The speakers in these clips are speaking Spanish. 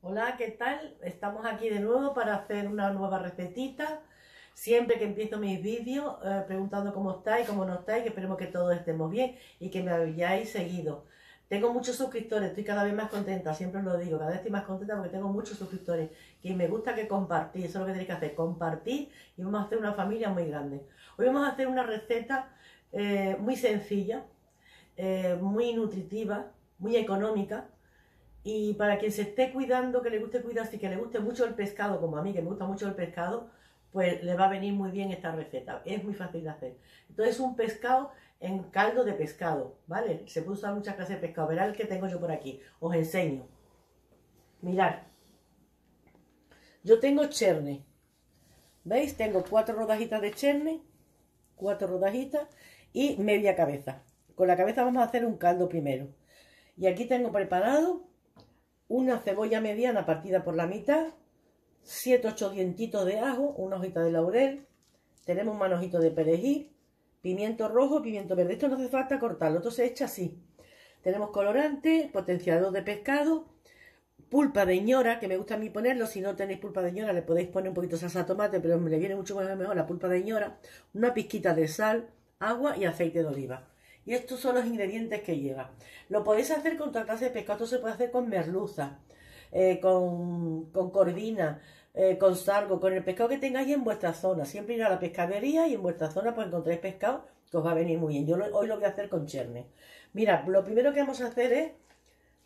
Hola, ¿qué tal? Estamos aquí de nuevo para hacer una nueva recetita. Siempre que empiezo mis vídeos eh, preguntando cómo estáis, cómo no estáis, que esperemos que todos estemos bien y que me hayáis seguido. Tengo muchos suscriptores, estoy cada vez más contenta, siempre os lo digo, cada vez estoy más contenta porque tengo muchos suscriptores y me gusta que compartir, eso es lo que tenéis que hacer, compartir y vamos a hacer una familia muy grande. Hoy vamos a hacer una receta eh, muy sencilla, eh, muy nutritiva, muy económica y para quien se esté cuidando, que le guste cuidarse y que le guste mucho el pescado, como a mí que me gusta mucho el pescado, pues le va a venir muy bien esta receta, es muy fácil de hacer. Entonces un pescado en caldo de pescado, ¿vale? Se puede usar muchas clases de pescado. Verá el que tengo yo por aquí. Os enseño. Mirad. Yo tengo cherne. ¿Veis? Tengo cuatro rodajitas de cherne. Cuatro rodajitas. Y media cabeza. Con la cabeza vamos a hacer un caldo primero. Y aquí tengo preparado una cebolla mediana partida por la mitad. Siete, ocho dientitos de ajo. Una hojita de laurel. Tenemos un manojito de perejil pimiento rojo, pimiento verde. Esto no hace falta cortarlo, esto se echa así. Tenemos colorante, potenciador de pescado, pulpa de ñora, que me gusta a mí ponerlo. Si no tenéis pulpa de ñora, le podéis poner un poquito de salsa de tomate, pero me le viene mucho mejor la pulpa de ñora. Una pizquita de sal, agua y aceite de oliva. Y estos son los ingredientes que lleva. Lo podéis hacer con toda clase de pescado. Esto se puede hacer con merluza, eh, con, con eh, con sargo, con el pescado que tengáis en vuestra zona. Siempre ir a la pescadería y en vuestra zona pues encontráis pescado que os va a venir muy bien. Yo hoy lo voy a hacer con cherne. Mira, lo primero que vamos a hacer es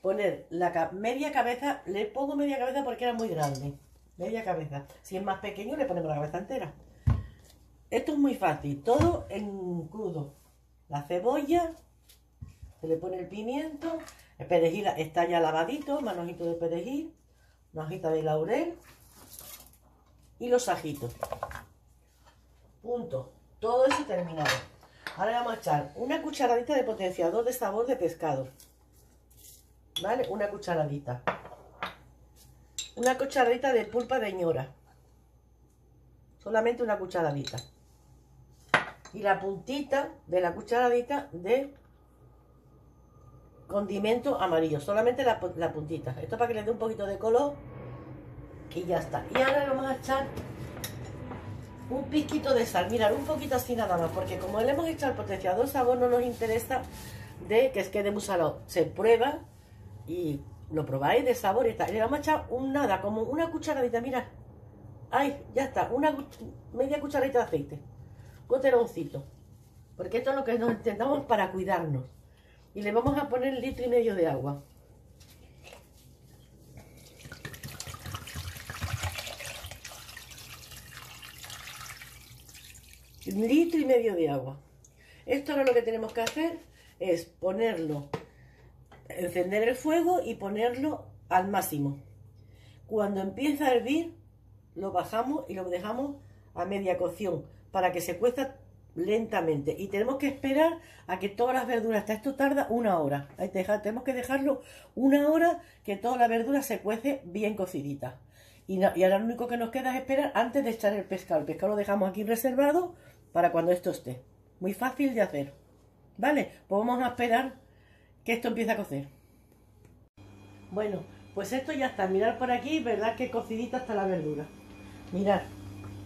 poner la media cabeza. Le pongo media cabeza porque era muy grande. Media cabeza. Si es más pequeño le ponemos la cabeza entera. Esto es muy fácil. Todo en crudo. La cebolla. Se le pone el pimiento. El perejil está ya lavadito. Manojito de perejil. Una hojita de laurel y los ajitos. Punto. Todo eso terminado. Ahora vamos a echar una cucharadita de potenciador de sabor de pescado. ¿Vale? Una cucharadita. Una cucharadita de pulpa de ñora. Solamente una cucharadita. Y la puntita de la cucharadita de condimento amarillo. Solamente la, puntita. Esto para que le dé un poquito de color y ya está. Y ahora vamos a echar un piquito de sal. Mirad, un poquito así nada más, porque como le hemos echado el potenciador sabor, no nos interesa de que quede muy salado. Se prueba y lo probáis de sabor y tal. Le vamos a echar un nada, como una cucharadita, mirad. Ay, ya está, una media cucharadita de aceite. Goteroncito. Porque esto es lo que nos intentamos para cuidarnos. Y le vamos a poner litro y medio de agua. litro y medio de agua. Esto ahora lo que tenemos que hacer es ponerlo, encender el fuego y ponerlo al máximo. Cuando empieza a hervir, lo bajamos y lo dejamos a media cocción para que se cueza lentamente. Y tenemos que esperar a que todas las verduras, hasta esto tarda una hora. tenemos que dejarlo una hora que toda la verdura se cuece bien cocidita. Y, ahora lo único que nos queda es esperar antes de echar el pescado. El pescado lo dejamos aquí reservado para cuando esto esté. Muy fácil de hacer. ¿Vale? Pues vamos a esperar que esto empiece a cocer. Bueno, pues esto ya está. Mirad por aquí, ¿verdad? Que cocidita está la verdura. Mirad,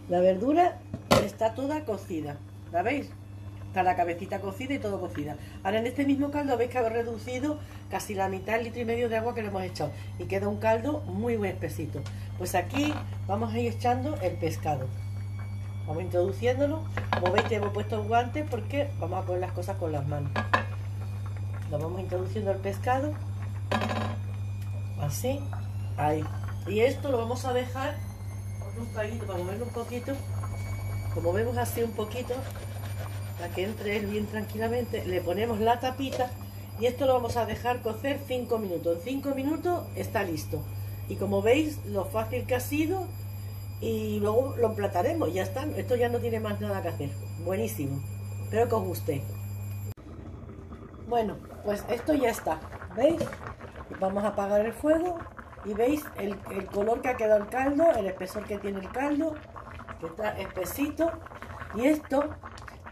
la verdura está toda cocida. ¿La veis? Está la cabecita cocida y todo cocida. Ahora en este mismo caldo veis que ha reducido casi la mitad, el litro y medio de agua que le hemos echado. Y queda un caldo muy buen espesito. Pues aquí vamos a ir echando el pescado. Vamos introduciéndolo. Como veis, hemos puesto guantes porque vamos a poner las cosas con las manos. Lo vamos introduciendo el pescado. Así. Ahí. Y esto lo vamos a dejar un palito para moverlo un poquito. Como vemos así un poquito, para que entre él bien tranquilamente, le ponemos la tapita y esto lo vamos a dejar cocer 5 minutos. En 5 minutos está listo. Y como veis, lo fácil que ha sido y luego lo emplataremos, ya está. Esto ya no tiene más nada que hacer. Buenísimo. Espero que os guste. Bueno, pues esto ya está. ¿Veis? Vamos a apagar el fuego y veis el, color que ha quedado el caldo, el espesor que tiene el caldo, que está espesito. Y esto,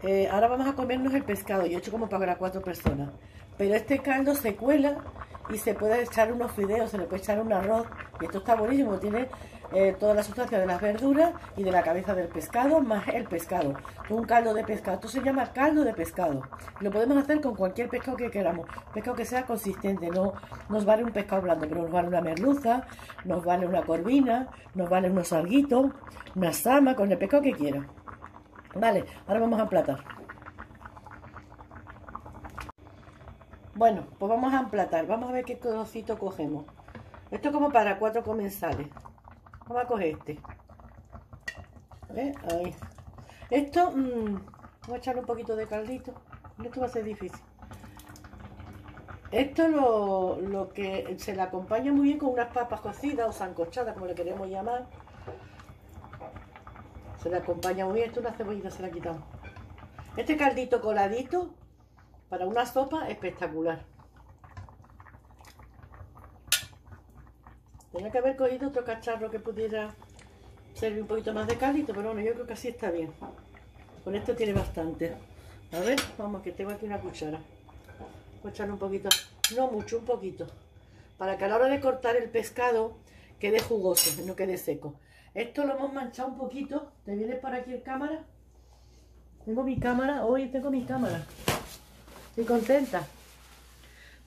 eh, ahora vamos a comernos el pescado. Yo he hecho como para cuatro personas. Pero este caldo se cuela y se puede echar unos fideos, se le puede echar un arroz. Y esto está buenísimo, tiene eh, toda la sustancia de las verduras y de la cabeza del pescado más el pescado. Un caldo de pescado. Esto se llama caldo de pescado. Lo podemos hacer con cualquier pescado que queramos. Pescado que sea consistente. No nos vale un pescado blando, pero nos vale una merluza, nos vale una corvina, nos vale unos alguitos, una sama, con el pescado que quiera. Vale, ahora vamos a emplatar. Bueno, pues vamos a emplatar. Vamos a ver qué trocito cogemos. Esto es como para cuatro comensales. Vamos a coger este. Ahí. Esto, mmm, voy a echarle un poquito de caldito. Esto va a ser difícil. Esto lo, lo que se le acompaña muy bien con unas papas cocidas o sancochadas, como le queremos llamar. Se le acompaña muy bien. Esto una cebollita se la quitamos. Este caldito coladito para una sopa espectacular. Tenía que haber cogido otro cacharro que pudiera servir un poquito más de caldito, pero bueno, yo creo que así está bien. Con esto tiene bastante. A ver, vamos, que tengo aquí una cuchara. Voy a echarle un poquito, no mucho, un poquito. Para que a la hora de cortar el pescado quede jugoso, no quede seco. Esto lo hemos manchado un poquito. ¿Te vienes por aquí el cámara? Tengo mi cámara, hoy tengo mi cámara. Estoy contenta.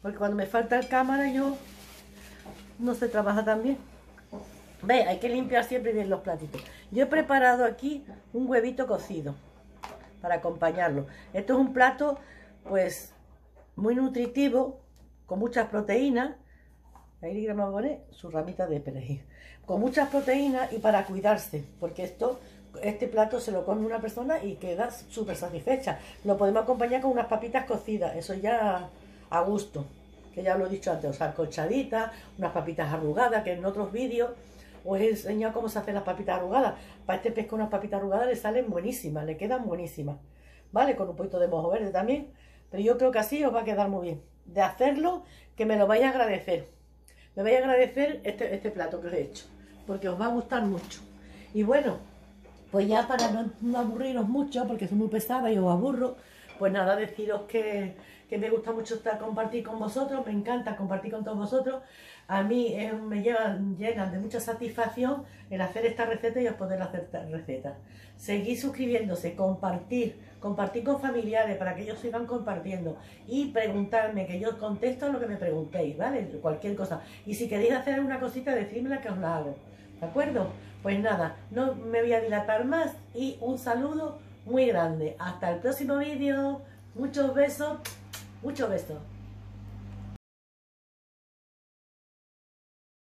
Porque cuando me falta el cámara yo no se trabaja tan bien. Ve, hay que limpiar siempre bien los platitos. Yo he preparado aquí un huevito cocido para acompañarlo. Esto es un plato, pues, muy nutritivo, con muchas proteínas. Ahí a poner su ramita de perejil. Con muchas proteínas y para cuidarse, porque esto, este plato se lo come una persona y queda súper satisfecha. Lo podemos acompañar con unas papitas cocidas, eso ya a gusto que ya lo he dicho antes, o sea, colchaditas, unas papitas arrugadas, que en otros vídeos os he enseñado cómo se hacen las papitas arrugadas. Para este pescado unas papitas arrugadas le salen buenísimas, le quedan buenísimas. ¿Vale? Con un poquito de mojo verde también. Pero yo creo que así os va a quedar muy bien. De hacerlo, que me lo vais a agradecer. Me vais a agradecer este, este plato que os he hecho. Porque os va a gustar mucho. Y bueno, pues ya para no, no aburriros mucho, porque soy muy pesada y os aburro, pues nada, deciros que que me gusta mucho estar compartir con vosotros, me encanta compartir con todos vosotros. A mí me llevan, llenan de mucha satisfacción el hacer esta receta y os poder hacer recetas. Seguir suscribiéndose, compartir, compartir con familiares para que ellos sigan compartiendo y preguntarme, que yo contesto lo que me preguntéis, ¿vale? Cualquier cosa. Y si queréis hacer una cosita, decídmela que os la hago. ¿De acuerdo? Pues nada, no me voy a dilatar más y un saludo muy grande. Hasta el próximo vídeo. Muchos besos. Mucho beso.